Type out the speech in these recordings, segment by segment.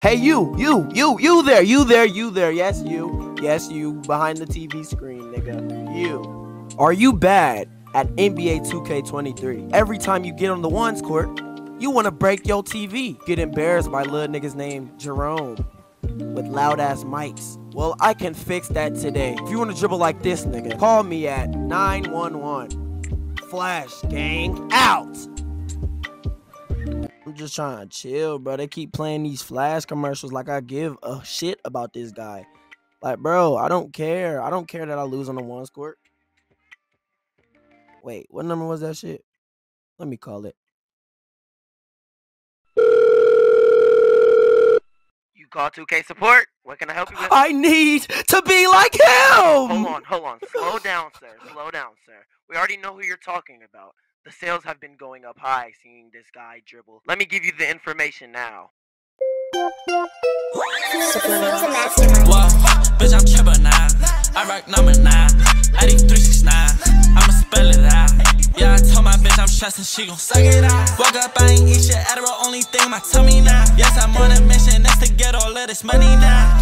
Hey, you, you, you, you there, you there, you there. Yes, you. Yes, you behind the TV screen, nigga. You. Are you bad at NBA 2K23? Every time you get on the ones court, you want to break your TV. Get embarrassed by little niggas named Jerome with loud ass mics. Well, I can fix that today. If you want to dribble like this, nigga, call me at 911. Flash gang out. I'm just trying to chill, bro. They keep playing these flash commercials like I give a shit about this guy. Like, bro, I don't care. I don't care that I lose on the one court. Wait, what number was that shit? Let me call it. You call 2K support? What can I help you with? I need to be like him. Hold on, hold on. Slow down, sir. Slow down, sir. We already know who you're talking about. The sales have been going up high seeing this guy dribble. Let me give you the information now. Bitch, I'm triple nine. I rock number nine. I need 369. I'ma spell it out. Yeah, I told my bitch I'm stressing, she gon' suck it out. Woke up, I ain't eat shit, Adderall, only thing my tummy now. Yes, I'm on a mission, that's to get all of this money now.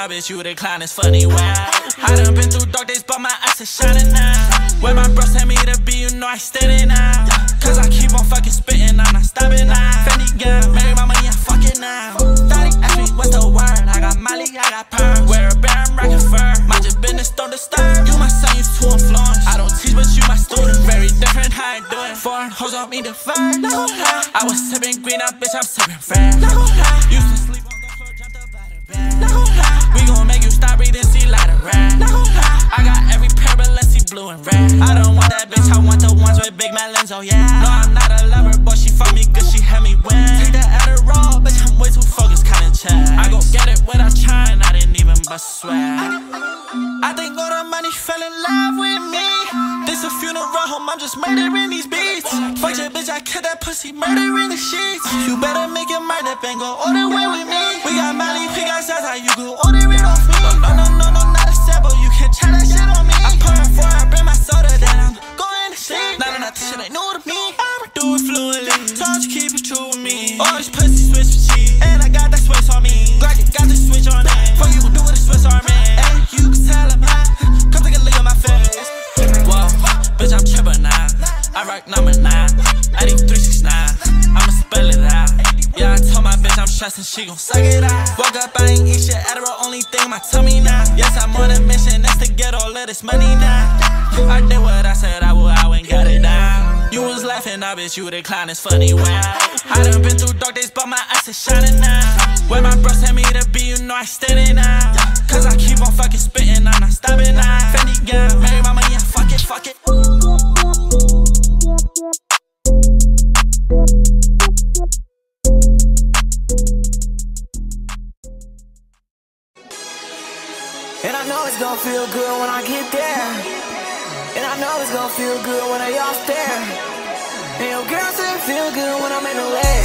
I bet you decline, it's funny, wow. I done been through dark days, but my eyes are shining now. When my bro sent me to be, you know I steady now. Cause I keep on fucking spitting, I'm not stopping now. Fendi girl, marry my money, I'm fucking now. Asked me what's the word, I got Molly, I got perm. Wear a bear, I'm rockin' fur. My just business, don't disturb. You my son, you too influenced. I don't teach, but you my student. Very different how I do it. Foreign hoes on me divine. I was sipping green, up, bitch, I'm sipping fair. Used to oh yeah. No, I'm not a lover, but she fuck me good, she had me win. Take the Adderall, bitch, I'm way too focused, counting checks. I go get it without trying, I didn't even bust sweat. I think all the money fell in love with me. This a funeral home, I'm just murdering these beats. Fuck your bitch, I killed that pussy, murdering the sheets. You better make your mind up and go all the way with me. We got Molly, we got Zaza, you go order shit ain't new to me. I'ma do it fluently. Told you keep it true with me. Oh, Always pussy switch for cheese. And I got that switch on me. Glock, got the switch on it. Fuck you do with a Swiss Army. And you can tell I'm hot. Come take a look at my face. Whoa, bitch, I'm triple nine. I rock number nine. I need 369. I'ma spell it out. Yeah, I told my bitch I'm stressing, she gon' suck it out. Woke up, I ain't eat shit, Adderall, only thing my tummy now. Yes, I'm on a mission, that's to get all of this money now. I did what laughing, I bet you decline, it's funny, wow. I done been through dark days, but my eyes are shining now. When my bro sent me to be, you know I steady now. Cause I keep on fucking spitting, I'm not stopping now. Fendi marry my money, yeah, fuck it, fuck it. And I know it's gonna feel good when I get there. And I know it's gonna feel good when they all stare. And your girl said feel good when I'm in the make